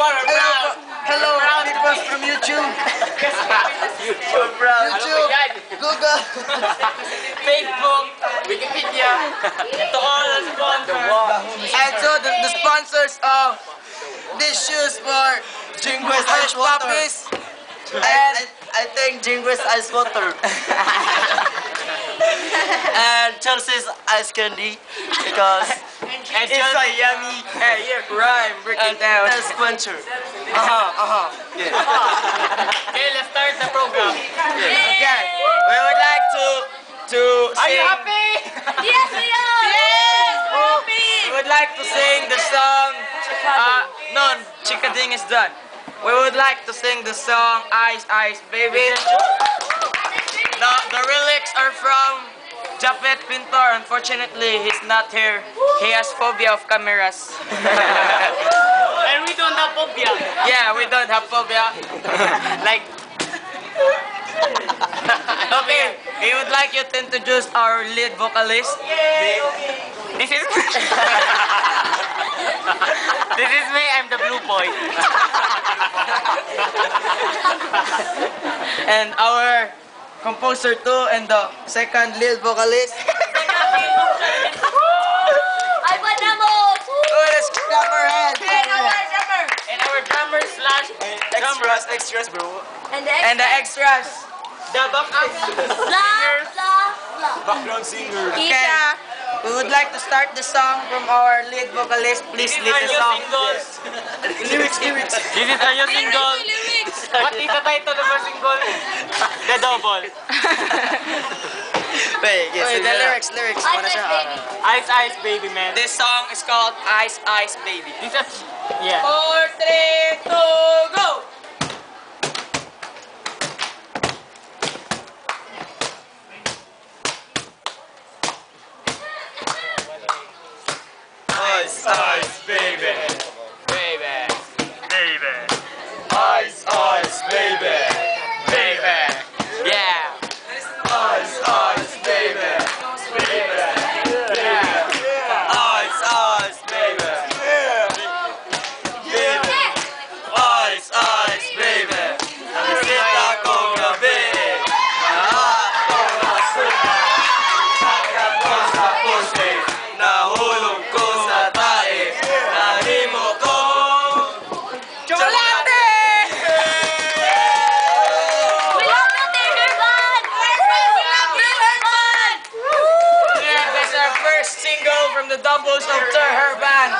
Hello. Hello, brown people from YouTube. YouTube. YouTube, Google, Facebook, Wikipedia, to all the sponsors. And so the, the sponsors of these shoes for Jinguis Ice Puppies. And I, I think Jinguis Ice Water. and Chelsea's Ice Candy because and it's just, so yummy. hey, yeah, rhyme, break it down. that's Quencher. Uh-huh, uh-huh. Yeah. okay, let's start the program. Okay, we would like to to Are sing. you happy? Yes, we are! Yes! We would like to sing the song. Uh, no, Chikading is done. We would like to sing the song Ice Ice Baby. The, the lyrics are from Japet Pintor. Unfortunately, he's not here. He has phobia of cameras. And we don't have phobia. yeah, we don't have phobia. like. okay, we would like you to introduce our lead vocalist. This is This is me, I'm the blue boy. and our composer too, and the second lead vocalist. Ay, panamos! Oh, let's clap our hands. Hey, our drummer! And our drummer slash Extras, extras, bro. And the And the extras. the backup Blah, blah, blah. Background singer. Okay. We would like to start the song from our lead vocalist. Please This is lead our the new song. single. lyrics, lyrics. This is our new single. What is the title of our single? The Double. Wait, yes, Wait, the lyrics, lyrics. Ice Ice siya. Baby. Ice Ice Baby Man. This song is called Ice Ice Baby. This is, yeah. Four, three, single from the doubles of Her Band.